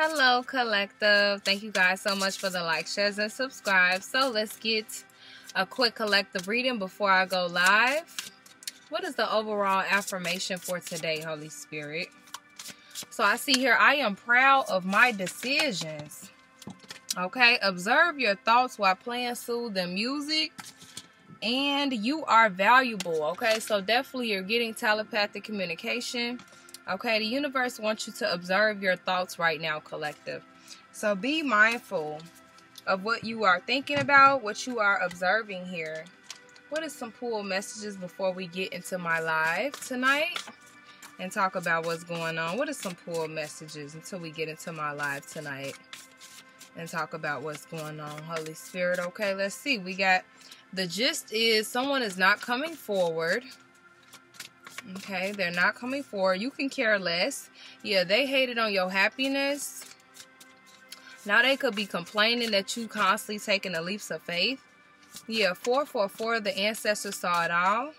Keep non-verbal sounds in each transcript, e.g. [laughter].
Hello, collective. Thank you guys so much for the like, shares, and subscribe. So let's get a quick collective reading before I go live. What is the overall affirmation for today, Holy Spirit? So I see here, I am proud of my decisions. Okay, observe your thoughts while playing soothing music. And you are valuable. Okay, so definitely you're getting telepathic communication. Okay, the universe wants you to observe your thoughts right now, collective. So be mindful of what you are thinking about, what you are observing here. What is some pool messages before we get into my live tonight and talk about what's going on? What are some pool messages until we get into my live tonight and talk about what's going on? Holy Spirit, okay, let's see. We got the gist is someone is not coming forward. Okay, they're not coming forward. You can care less. Yeah, they hated on your happiness. Now they could be complaining that you constantly taking the leaps of faith. Yeah, 444, the ancestors saw it all.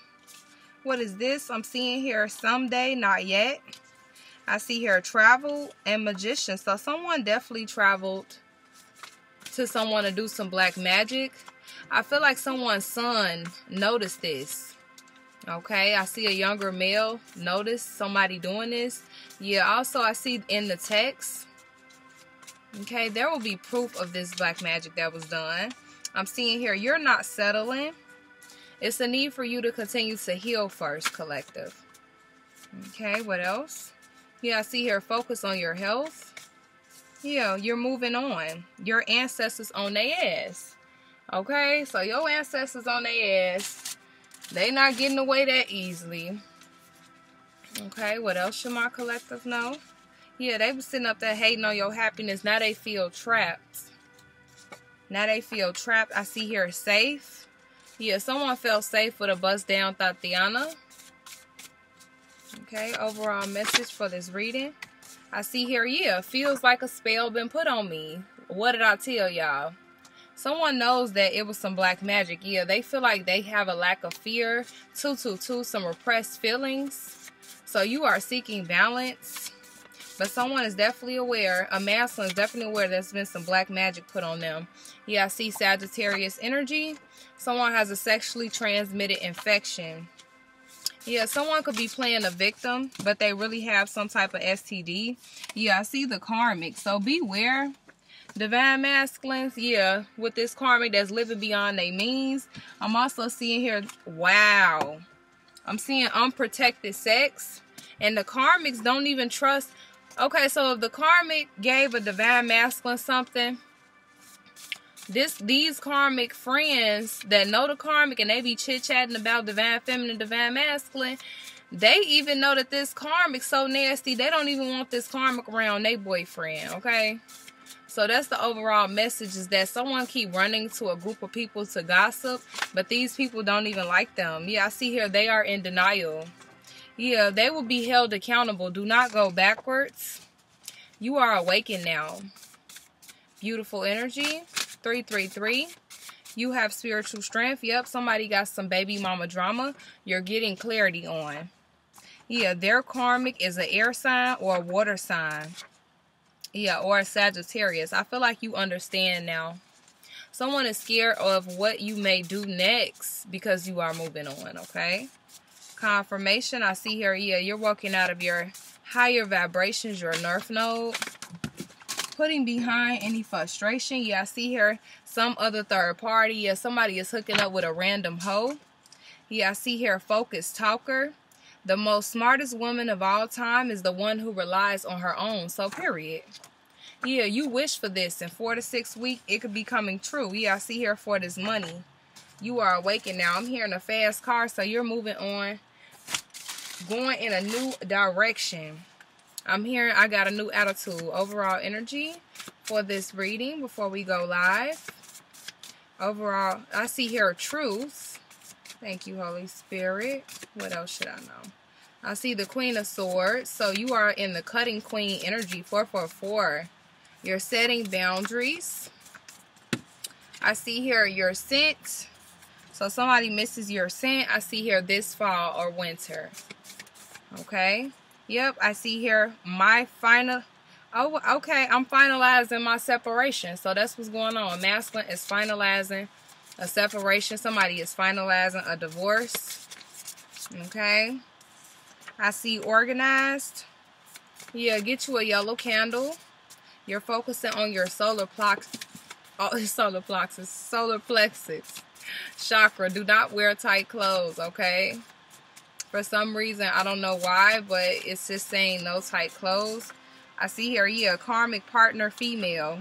What is this? I'm seeing here someday, not yet. I see here travel and magician. So someone definitely traveled to someone to do some black magic. I feel like someone's son noticed this. Okay, I see a younger male notice somebody doing this. Yeah, also I see in the text. Okay, there will be proof of this black magic that was done. I'm seeing here, you're not settling. It's a need for you to continue to heal first, collective. Okay, what else? Yeah, I see here, focus on your health. Yeah, you're moving on. Your ancestors on their ass. Okay, so your ancestors on their ass. They not getting away that easily. Okay, what else should my collective know? Yeah, they was sitting up there hating on your happiness. Now they feel trapped. Now they feel trapped. I see here safe. Yeah, someone felt safe with a bust down Tatiana. Okay, overall message for this reading. I see here, yeah, feels like a spell been put on me. What did I tell y'all? Someone knows that it was some black magic. Yeah, they feel like they have a lack of fear. Two, two, two, some repressed feelings. So you are seeking balance. But someone is definitely aware, a masculine is definitely aware there's been some black magic put on them. Yeah, I see Sagittarius energy. Someone has a sexually transmitted infection. Yeah, someone could be playing a victim, but they really have some type of STD. Yeah, I see the karmic. So beware divine masculines yeah with this karmic that's living beyond their means. I'm also seeing here wow. I'm seeing unprotected sex and the karmics don't even trust okay so if the karmic gave a divine masculine something this these karmic friends that know the karmic and they be chit-chatting about divine feminine divine masculine they even know that this karmic so nasty they don't even want this karmic around their boyfriend okay so that's the overall message is that someone keep running to a group of people to gossip, but these people don't even like them. Yeah, I see here they are in denial. Yeah, they will be held accountable. Do not go backwards. You are awakened now. Beautiful energy. 333. You have spiritual strength. Yep, somebody got some baby mama drama. You're getting clarity on. Yeah, their karmic is an air sign or a water sign. Yeah, or a Sagittarius. I feel like you understand now. Someone is scared of what you may do next because you are moving on, okay? Confirmation, I see here, yeah, you're walking out of your higher vibrations, your North Node. Putting behind any frustration. Yeah, I see here some other third party. Yeah, somebody is hooking up with a random hoe. Yeah, I see here focused talker. The most smartest woman of all time is the one who relies on her own. So, period. Yeah, you wish for this. In four to six weeks, it could be coming true. Yeah, I see here for this money. You are awakened now. I'm hearing a fast car, so you're moving on. Going in a new direction. I'm hearing I got a new attitude. Overall energy for this reading before we go live. Overall, I see here truth. Thank you, Holy Spirit. What else should I know? I see the Queen of Swords. So you are in the Cutting Queen energy, 444. You're setting boundaries. I see here your scent. So somebody misses your scent. I see here this fall or winter. Okay. Yep, I see here my final Oh, okay. I'm finalizing my separation. So that's what's going on. Masculine is finalizing a separation. Somebody is finalizing a divorce. Okay. I see organized. Yeah, get you a yellow candle. You're focusing on your solar plexus. Oh, [laughs] solar plexus. Solar plexus. Chakra. Do not wear tight clothes, okay? For some reason, I don't know why, but it's just saying no tight clothes. I see here, yeah, karmic partner female.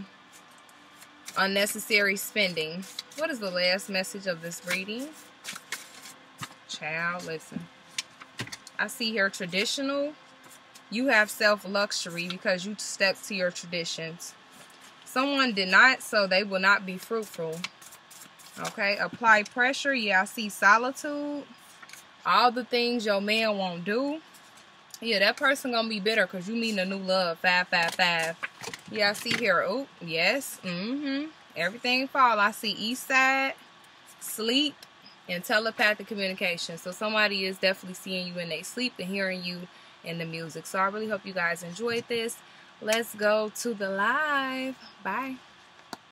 Unnecessary spending. What is the last message of this reading? Child, listen. I see here traditional. You have self-luxury because you step to your traditions. Someone did not, so they will not be fruitful. Okay, apply pressure. Yeah, I see solitude. All the things your man won't do. Yeah, that person gonna be bitter because you meeting a new love. Five, five, five. Yeah, I see here. Oh, yes. Mm-hmm. Everything fall. I see east side, sleep, and telepathic communication. So somebody is definitely seeing you in their sleep and hearing you in the music. So I really hope you guys enjoyed this. Let's go to the live. Bye.